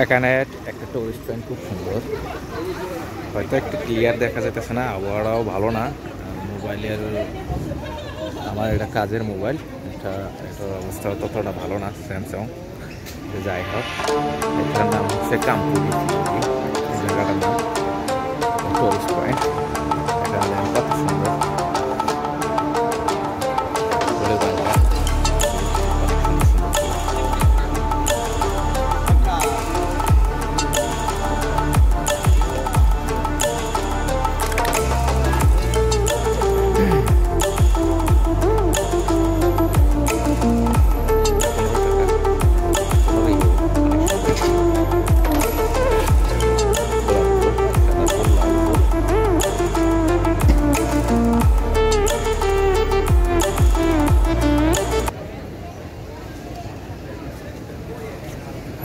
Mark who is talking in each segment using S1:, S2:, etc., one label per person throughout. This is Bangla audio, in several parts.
S1: এখানে একটা টুরিস্ট পয়েন্ট খুব সুন্দর। হয়তো একটু ক্লিয়ার দেখা যেতেছে না, আবহাওয়াটাও ভালো না। মোবাইলের আমার এটা কাজের মোবাইল এটা, এটার অবস্থা ততটা ভালো না স্যামসাং যাই হোক, এটার নাম হচ্ছে কামপুরি জায়গাটার নাম টুরিস্ট পয়েন্ট এটা কত সুন্দর।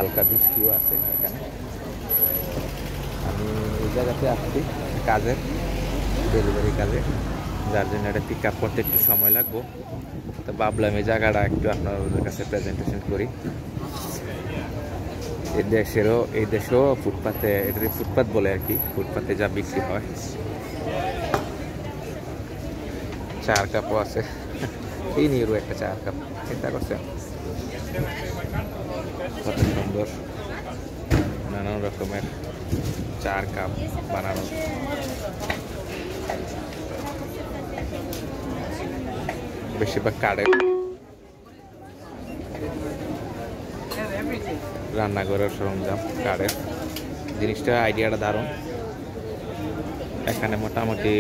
S1: হালকা বৃষ্টিও আছে এখানে। আমি এই জায়গাতে আসছি, কাজের ডেলিভারি কাজে। যার জন্য এটা পিক আপ করতে একটু সময় লাগবো। তো ভাবলাম এই জায়গাটা একটু আপনাদের কাছে প্রেজেন্টেশন করি। এই দেশেরও, এই দেশেও ফুটপাতে এটাকে ফুটপাত বলে আর কি, ফুটপাতে যা বিক্রি হয়। চার কাপও আছে। তিন ইউরো একটা চার কাপ। চিন্তা করছেন? কত সুন্দর? নানান রকমের চার কাপ বানানো। বেশিরভাগ কাঠের রান্নাঘরের সরঞ্জাম, কাঠের। জিনিসটা আইডিয়াটা দারুণ। এখানে মোটামুটি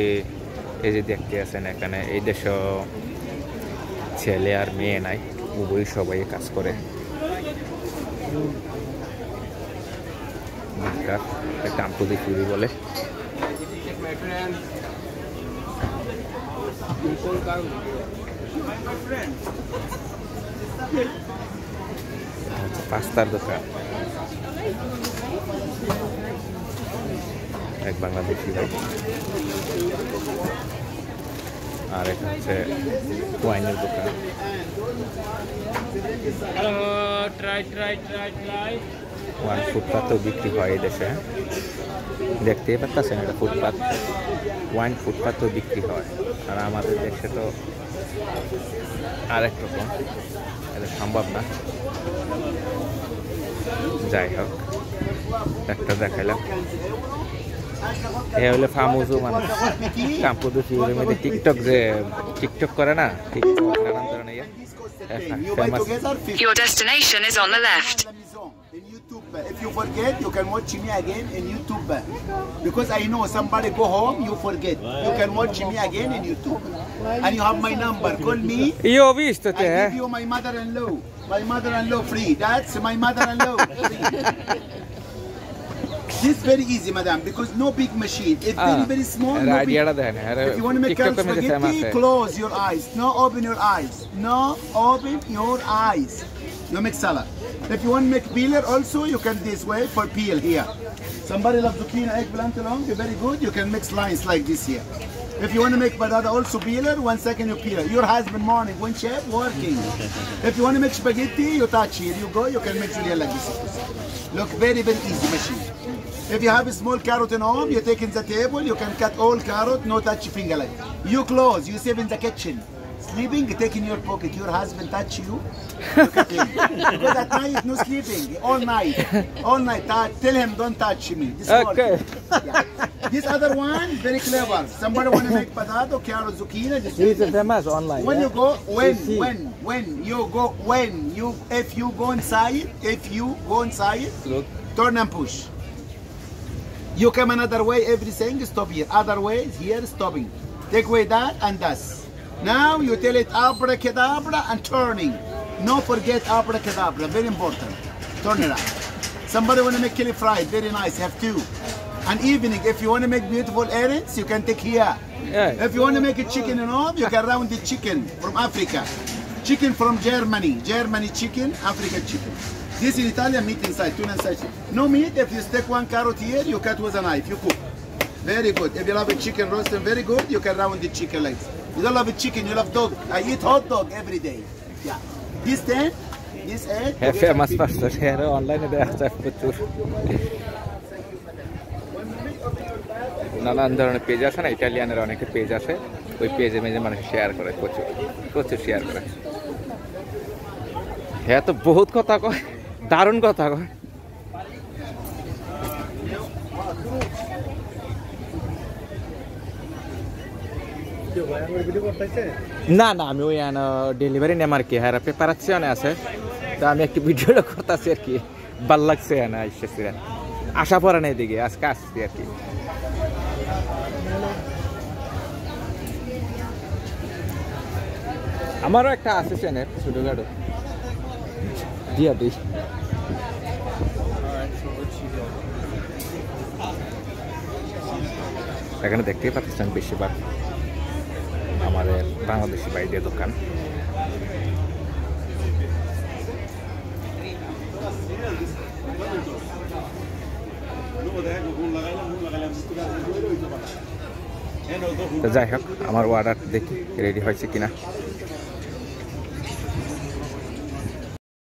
S1: এই যে দেখতে আছেন, এখানে এই দেশও ছেলে আর মেয়ে নাই উভয় সবাই কাজ করে। বেকার একটা আম্পুদি চুরি বলে আচ্ছা, পাস্তার দোকান এক বাংলাদেশি ভাই আর এটা হচ্ছে ওয়াইনের দোকান. ওয়ান ফুটপাতও বিক্রি হয় এই দেশে। দেখতেই পাচ্ছেন এটা ফুটপাত। ওয়াইন ফুটপাতও বিক্রি হয়। আর আমাদের দেশে তো আরেক রকম। এটা সম্ভব না। যাই হোক একটা দেখাইলাম। এ হলে ফামুজু মানুষ কাম্পুদু ফিউরের মধ্যে টিকটক যে টিকটক করে না টিকটক নানান ধরনের ইয়ে famous
S2: Your destination is on the left.
S3: In YouTube, if you forget, you can watch me again in YouTube. Because I know somebody go home, you forget. You can watch me again in YouTube. And you have my number. Call me.
S1: Io ho visto
S3: I
S1: te, eh?
S3: give you my mother-in-law. My mother-in-law free. That's my mother-in-law free. This very easy, madam, because no big machine. It's ah, very, very small. No big. If you want to make curry spaghetti, close your eyes. No, open your eyes. No, open your eyes. You make salad. If you want to make peeler also, you can this way for peel here. Somebody love zucchini, eggplant along, you're very good. You can make lines like this here. If you want to make patata also peeler, one second you peel. Your husband morning, one chef working. if you want to make spaghetti, you touch here, you go, you can make it like this. Look, very, very easy machine. If you have a small carrot in home, you take in the table, you can cut all carrot, no touch finger like. You close, you save in the kitchen. Sleeping, take in your pocket. Your husband touch you, you cut him. because at night, no sleeping, all night, all night. Tell him, don't touch me. This
S1: Okay.
S3: Yeah. This other one, very clever. Somebody want to make potato, carrot, zucchini. Just
S1: He's famous online.
S3: when
S1: yeah?
S3: you go, when, when, when you go, when you, if you go inside, if you go inside,
S1: Look.
S3: turn and push. You come another way, everything stop here. Other way, here stopping. Take away that and this. Now you tell it abracadabra and turning. No forget abracadabra, very important. Turn it up. Somebody want to make chili fried, very nice, have two. And evening, if you want to make beautiful errands, you can take here.
S1: Yeah.
S3: If you want to make a chicken and all, you can round the chicken from Africa. Chicken from Germany. Germany chicken, Africa chicken. This is Italian meat inside, tuna inside. No meat, if you stick one carrot here, you cut with a knife, you cook. Very good. If you love a chicken roasting, very good, you can round the chicken like this. You don't love a chicken, you love dog. I eat hot dog every day. Yeah. This 10, This egg.
S1: হ্যাঁ ফেমাস পার্সন হ্যাঁ অনলাইনে দেখা যায় প্রচুর নানান ধরনের পেজ আছে না ইটালিয়ানের অনেকে পেজ আছে ওই পেজে মেজে মানুষ শেয়ার করে প্রচুর প্রচুর শেয়ার করে হ্যাঁ তো বহুত কথা কয় দারুণ কথা। না না, আমি ওই ডেলিভারি নেম আর কি হ্যাঁ প্রেপারেশনে আছে। তো আমি একটু ভিডিওটা করতেছি আর কি। ভালো লাগছে না এসেছি আশা পড়ে না এদিকে, আজকে আসছি আর কি। আমারও একটা আছে চ্যানেল ছোটোখাটো। দিয়া দিই এখানে দেখতেই পাচ্ছেন বেশিরভাগ আমাদের বাংলাদেশি বাইরের দোকান। তো যাই হোক, আমার অর্ডার দেখি রেডি হয়েছে কিনা।